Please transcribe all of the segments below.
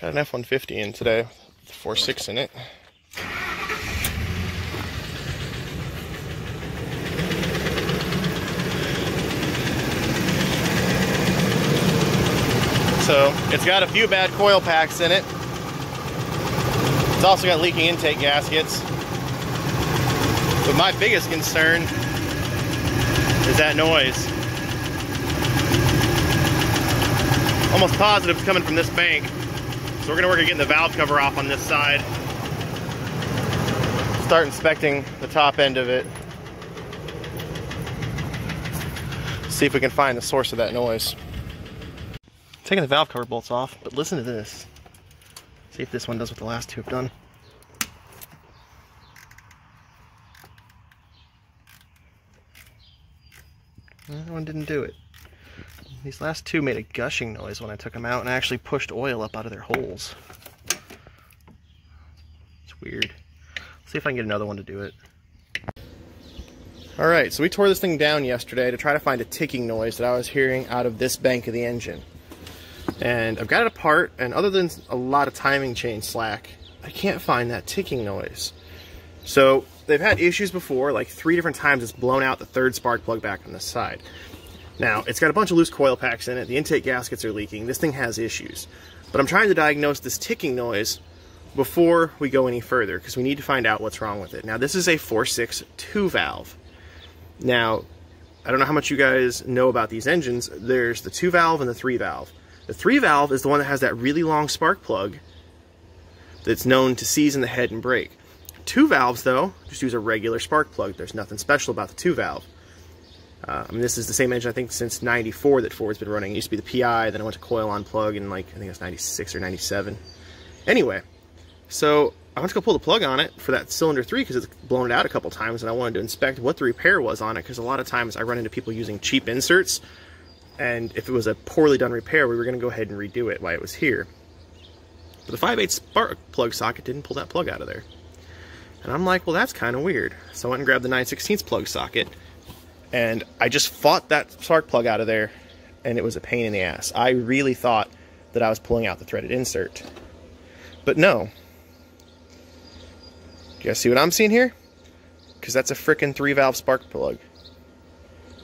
Got an F-150 in today with 4.6 in it. So it's got a few bad coil packs in it. It's also got leaking intake gaskets. But my biggest concern is that noise. Almost positive coming from this bank. So we're gonna work at getting the valve cover off on this side. Start inspecting the top end of it. See if we can find the source of that noise. Taking the valve cover bolts off, but listen to this. See if this one does what the last two have done. That one didn't do it. These last two made a gushing noise when I took them out and I actually pushed oil up out of their holes. It's weird. Let's see if I can get another one to do it. Alright, so we tore this thing down yesterday to try to find a ticking noise that I was hearing out of this bank of the engine. And I've got it apart, and other than a lot of timing chain slack, I can't find that ticking noise. So they've had issues before, like three different times it's blown out the third spark plug back on this side. Now, it's got a bunch of loose coil packs in it, the intake gaskets are leaking, this thing has issues. But I'm trying to diagnose this ticking noise before we go any further, because we need to find out what's wrong with it. Now, this is a 4.6 2 valve. Now, I don't know how much you guys know about these engines. There's the 2 valve and the 3 valve. The 3 valve is the one that has that really long spark plug that's known to seize in the head and break. Two valves, though, just use a regular spark plug. There's nothing special about the two valve. Uh, I mean, this is the same engine, I think, since 94 that Ford's been running. It used to be the PI, then I went to coil on plug in, like, I think it was 96 or 97. Anyway, so I went to go pull the plug on it for that cylinder 3 because it's blown it out a couple times, and I wanted to inspect what the repair was on it because a lot of times I run into people using cheap inserts, and if it was a poorly done repair, we were going to go ahead and redo it while it was here. But the 5 8 spark plug socket didn't pull that plug out of there. And I'm like, well, that's kind of weird. So I went and grabbed the 9 16 plug socket, and I just fought that spark plug out of there, and it was a pain in the ass. I really thought that I was pulling out the threaded insert. But no. You guys see what I'm seeing here? Because that's a frickin' 3 valve spark plug.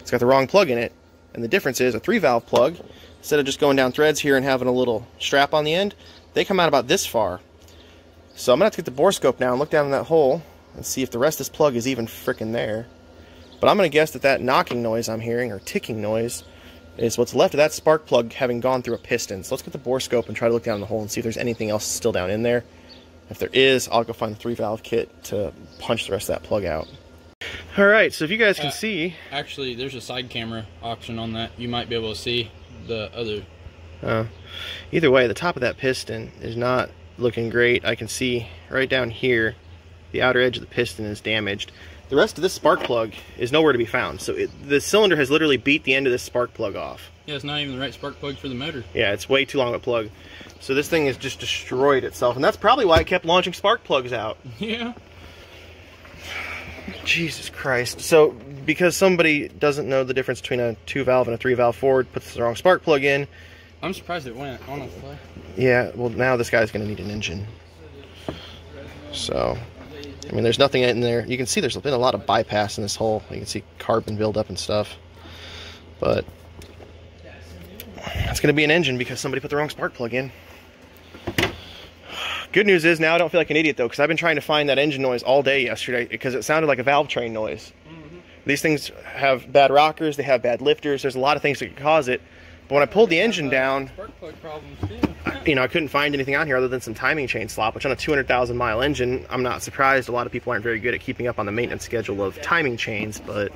It's got the wrong plug in it, and the difference is a 3 valve plug, instead of just going down threads here and having a little strap on the end, they come out about this far so I'm going to have to get the borescope now and look down in that hole and see if the rest of this plug is even freaking there. But I'm going to guess that that knocking noise I'm hearing, or ticking noise, is what's left of that spark plug having gone through a piston. So let's get the borescope and try to look down in the hole and see if there's anything else still down in there. If there is, I'll go find the three valve kit to punch the rest of that plug out. All right, so if you guys can uh, see. Actually, there's a side camera option on that. You might be able to see the other. Uh, either way, the top of that piston is not looking great. I can see right down here the outer edge of the piston is damaged. The rest of this spark plug is nowhere to be found. So it, the cylinder has literally beat the end of this spark plug off. Yeah, it's not even the right spark plug for the motor. Yeah, it's way too long of a plug. So this thing has just destroyed itself. And that's probably why it kept launching spark plugs out. Yeah. Jesus Christ. So because somebody doesn't know the difference between a two valve and a three valve Ford, puts the wrong spark plug in, I'm surprised it went, honestly. Yeah, well, now this guy's going to need an engine. So, I mean, there's nothing in there. You can see there's been a lot of bypass in this hole. You can see carbon buildup and stuff. But it's going to be an engine because somebody put the wrong spark plug in. Good news is now I don't feel like an idiot though because I've been trying to find that engine noise all day yesterday because it sounded like a valve train noise. Mm -hmm. These things have bad rockers, they have bad lifters, there's a lot of things that could cause it. But when I pulled the engine down, you know, I couldn't find anything on here other than some timing chain slop, which on a 200,000 mile engine, I'm not surprised. A lot of people aren't very good at keeping up on the maintenance schedule of timing chains, but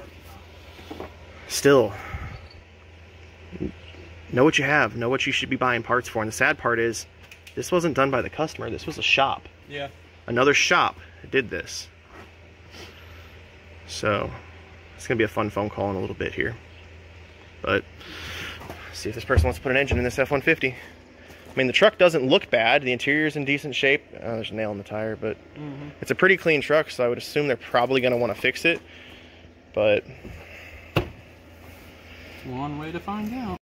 still, know what you have, know what you should be buying parts for. And the sad part is, this wasn't done by the customer. This was a shop. Yeah. Another shop did this. So, it's going to be a fun phone call in a little bit here. But see if this person wants to put an engine in this F-150. I mean, the truck doesn't look bad. The interior is in decent shape. Oh, there's a nail in the tire, but mm -hmm. it's a pretty clean truck, so I would assume they're probably going to want to fix it. But... One way to find out.